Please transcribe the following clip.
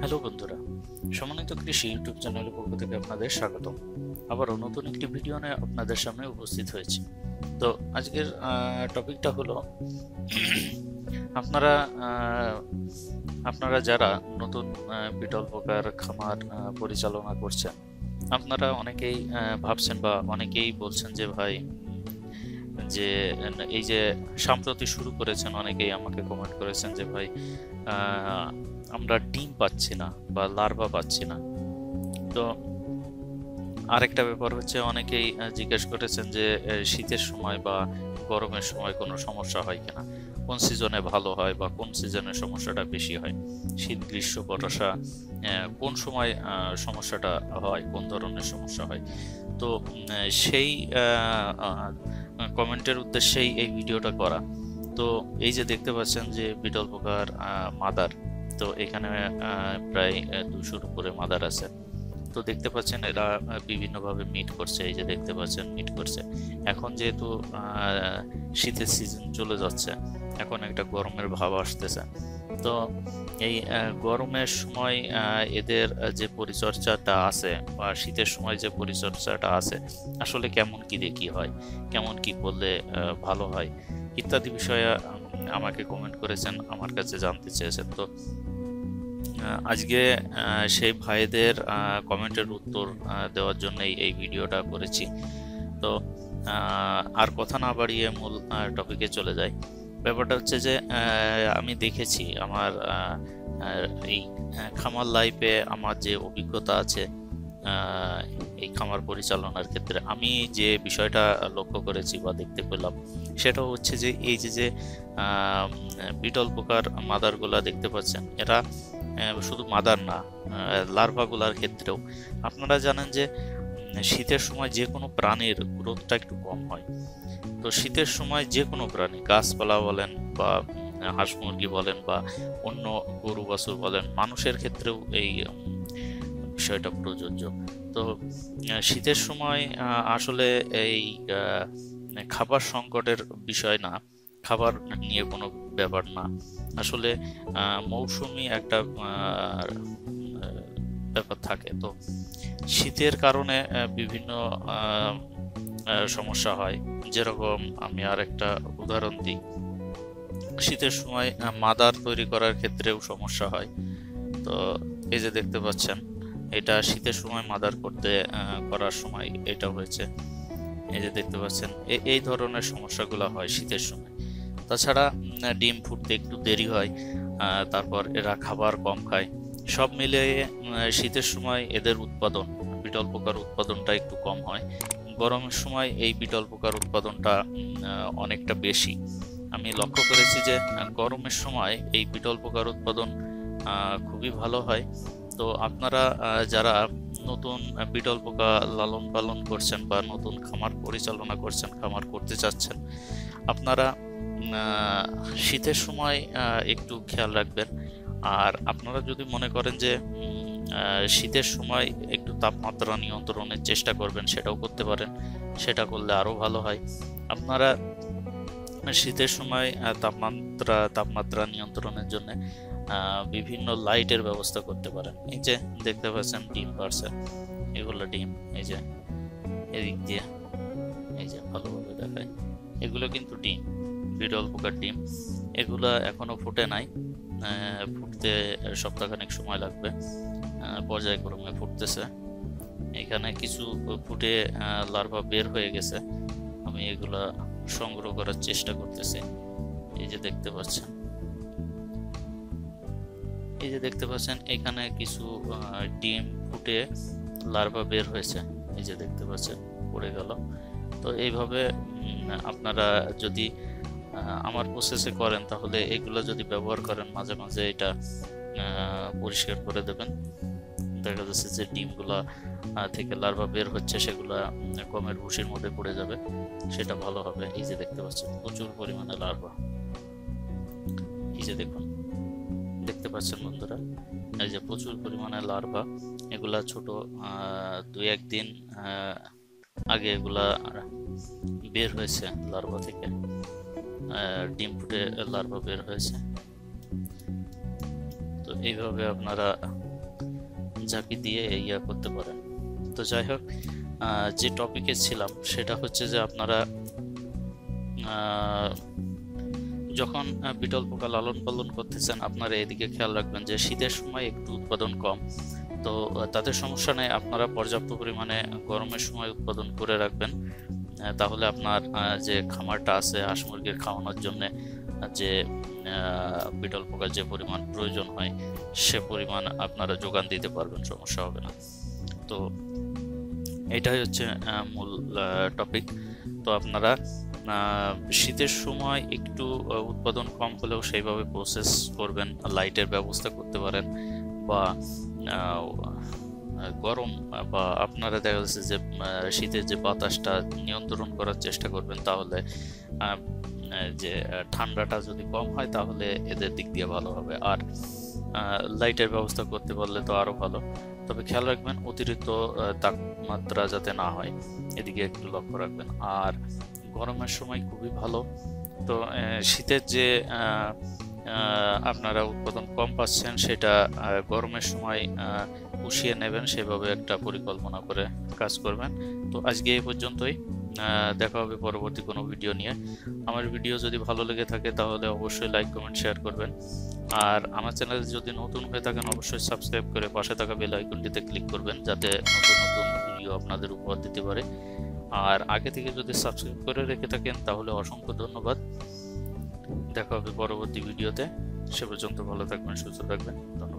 Hello বন্ধুরা সমন্বিত কৃষি ইউটিউব চ্যানেলের পক্ষ থেকে আপনাদের স্বাগত আবারও নতুন একটি ভিডিও নিয়ে আপনাদের সামনে উপস্থিত হয়েছি। তো আজকের টপিকটা হলো, আপনারা আপনারা যারা নতুন বিটল পোকার খামার পরিচালনা করছেন, আপনারা অনেকেই ভাবছেন বা অনেকেই বলছেন যে ভাই যে এই যে সাম্প্রতি শুরু করেছেন, অনেকেই আমাকে কমেন্ট করেছেন যে, ভাই আমরা ডিম পাচ্ছি না বা লার্ভা পাচ্ছি না। তো আরেকটা ব্যাপার হচ্ছে, অনেকেই জিজ্ঞেস করেছেন যে শীতের সময় বা গরমের সময় কোনো সমস্যা হয় কিনা? কোন সিজনে ভালো হয় বা কোন সিজনে সমস্যাটা বেশি হয়? শীত, গ্রীষ্ম, বর্ষা কোন সময় সমস্যাটা হয়? কোন ধরনের সমস্যা হয়? তো সেই কমেন্টের উদ্দেশ্যেই এই ভিডিওটা করা। তো এই যে দেখতে পাচ্ছেন যে বিটল পোকার মাদার, তো এখানে প্রায় দুশোর উপরে মাদার আছে। তো দেখতে পাচ্ছেন এরা বিভিন্নভাবে মিট করছে, এই যে দেখতে পাচ্ছেন মিট করছে। এখন যেহেতু শীতের সিজন চলে যাচ্ছে, এখন একটা গরমের ভাব আসতেছে। তো এই গরমের সময় এদের যে পরিচর্যাটা আছে বা শীতের সময় যে পরিচর্যাটা আছে, আসলে কেমন কি কি হয়, কেমন কি করলে ভালো হয়, ইত্যাদি বিষয়ে আমাকে কমেন্ট করেছেন, আমার কাছে জানতে চেয়েছেন। তো আজকে সেই ভাইদের কমেন্টের উত্তর দেওয়ার জন্যই এই ভিডিওটা করেছি। তো আর কথা না বাড়িয়ে মূল টপিকে চলে যাই। ব্যাপারটা হচ্ছে যে আমি দেখেছি আমার এই খামার লাইফে আমার যে অভিজ্ঞতা আছে এই খামার পরিচালনার ক্ষেত্রে, আমি যে বিষয়টা লক্ষ্য করেছি বা দেখতে পেলাম, সেটা হচ্ছে যে, এই যে যে বিটল পোকার মাদারগুলা দেখতে পাচ্ছেন, এরা শুধু মাদার না লার্ভাগুলার ক্ষেত্রেও। আপনারা জানেন যে শীতের সময় যে কোনো প্রাণীর গ্রোথটা একটু কম হয়। তো শীতের সময় যে কোনো প্রাণী, গাছপালা বলেন বা হাঁস মুরগি বলেন বা অন্য গরু, বাছুর বলেন, মানুষের ক্ষেত্রেও এই বিষয়টা প্রযোজ্য। তো শীতের সময় আসলে এই খাবার সংকটের বিষয় না। খাবার নিয়ে কোনো ব্যাপার না। আসলে মৌসুমি একটা ব্যাপার থাকে। তো শীতের কারণে বিভিন্ন সমস্যা হয়। যেরকম আমি আর একটা উদাহরণ দিই। শীতের সময় মাদার তৈরি করার ক্ষেত্রেও সমস্যা হয়। তো এই যে দেখতে পাচ্ছেন, এটা শীতের সময় মাদার করতে করার সময় এটা হয়েছে। এই যে দেখতে পাচ্ছেন এই ধরনের সমস্যাগুলো হয় শীতের সময়। তাছাড়া ডিম ফুটতে একটু দেরি হয় তারপর এরা খাবার কম খায়। সব উম, শীতের সময় এদের উৎপাদন বিটল পোকার উৎপাদনটা একটু কম হয়। গরমের সময় এই বিটল পোকার উৎপাদনটা অনেকটা বেশি। আমি লক্ষ্য করেছি যে গরমের সময় এই বিটল পোকার উৎপাদন খুবই ভালো হয়। তো আপনারা যারা নতুন বিটল পোকা লালন পালন করছেন বা নতুন খামার পরিচালনা করছেন খামার করতে চাচ্ছেন আপনারা শীতের সময় একটু খেয়াল রাখবেন। আর আপনারা যদি মনে করেন যে শীতের সময় একটু তাপমাত্রা নিয়ন্ত্রণের চেষ্টা করবেন, সেটাও করতে পারেন। সেটা করলে আরও ভালো হয়। আপনারা শীতের সময় তাপমাত্রা তাপমাত্রা নিয়ন্ত্রণের জন্য বিভিন্ন লাইটের ব্যবস্থা করতে পারেন। এই যে, দেখতে পাচ্ছেন ডিম পারছে। এগুলো ডিম, এই যে, এদিক দিয়ে, এই যে, ভালোভাবে দেখায়। এগুলো কিন্তু ডিম। বিরল পোকার ডিম এগুলা এখনও ফুটে নাই। ফুটতে সপ্তাহখানেক সময় লাগবে। পর্যায়ক্রমে ফুটতেছে। এখানে কিছু ফুটে লার্ভা বের হয়ে গেছে। আমি এগুলা সংগ্রহ করার চেষ্টা করতেছি। এই যে দেখতে পাচ্ছেন। এই যে দেখতে পাচ্ছেন, এখানে কিছু ডিম ফুটে লার্ভা বের হয়েছে। এই যে দেখতে পাচ্ছেন, পড়ে গেল। তো এইভাবে আপনারা যদি আমার প্রসেসে করেন তাহলে এগুলো যদি ব্যবহার করেন মাঝে মাঝে এটা পরিষ্কার করে দেবেন। দেখা যাচ্ছে যে ডিমগুলা থেকে লার্ভা বের হচ্ছে সেগুলা উম, গমের ভুসির মধ্যে পড়ে যাবে। সেটা ভালো হবে। এই যে দেখতে পাচ্ছেন প্রচুর পরিমাণে লার্ভা এই যে দেখুন দেখতে পাচ্ছেন বন্ধুরা এই যে প্রচুর পরিমাণে লার্ভা এগুলা ছোট দুই একদিন আগে এগুলা বের হয়েছে লার্ভা থেকে। ডিম ফুটে লার্ভা বের হয়েছে। তো এইভাবে আপনারা ঝাঁকি দিয়ে ইয়া করতে পারেন। তো যাই হোক যে টপিকে ছিলাম, সেটা হচ্ছে যে আপনারা যখন বিটল পোকা লালন পালন করতেছেন, আপনারা এদিকে খেয়াল রাখবেন যে শীতের সময় একটু উৎপাদন কম। তো তাদের সমস্যা নেই, আপনারা পর্যাপ্ত পরিমাণে গরমের সময় উৎপাদন করে রাখবেন। তাহলে আপনার যে খামারটা আছে, হাঁস মুরগির খাওয়ানোর জন্য যে বিটল পোকার যে পরিমাণ প্রয়োজন হয়, সে পরিমাণ আপনারা যোগান দিতে পারবেন, সমস্যা হবে না। তো এটাই হচ্ছে মূল টপিক তো আপনারা শীতের সময় একটু উৎপাদন কম হলেও সেইভাবে প্রসেস করবেন লাইটের ব্যবস্থা করতে পারেন বা গরম বা আপনারা দেখা যাচ্ছে যে শীতের যে বাতাসটা নিয়ন্ত্রণ করার চেষ্টা করবেন, তাহলে যে, ঠান্ডাটা যদি কম হয়, তাহলে এদের দিক দিয়ে ভালো হবে। আর লাইটের ব্যবস্থা করতে পারলে তো আরও ভালো। তবে খেয়াল রাখবেন, অতিরিক্ত তাপমাত্রা যাতে না হয়, এদিকে একটু লক্ষ্য রাখবেন। আর, গরমের সময় খুবই ভালো। তো শীতের যে আপনারা উৎপাদন কম পাচ্ছেন, সেটা গরমের সময় পুষিয়ে নেবেন, সেভাবে একটা পরিকল্পনা করে কাজ করবেন। তো আজকে এই পর্যন্তই। দেখা হবে পরবর্তী কোনো ভিডিও নিয়ে। আমার ভিডিও যদি ভালো লেগে থাকে তাহলে অবশ্যই লাইক, কমেন্ট, শেয়ার করবেন। আর আমার চ্যানেল যদি নতুন হয়ে থাকেন, অবশ্যই সাবস্ক্রাইব করে পাশে থাকা বেল আইকনটিতে ক্লিক করবেন, যাতে নতুন নতুন ভিডিও আপনাদের উপহার দিতে পারে। আর আগে থেকে যদি সাবস্ক্রাইব করে রেখে থাকেন, তাহলে অসংখ্য ধন্যবাদ। দেখা হবে পরবর্তী ভিডিওতে। সে পর্যন্ত ভালো থাকবেন, সুস্থ থাকবেন। ধন্যবাদ।